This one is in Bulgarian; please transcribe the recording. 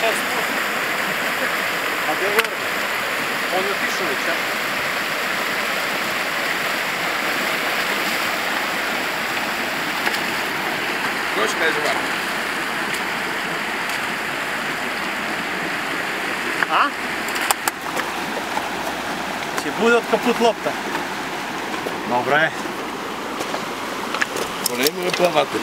шест. А де върна? Он е пише вече. Кой ще кажа върна? А? Ще буде от капут лопта. Добре. Поне имаме плаватели.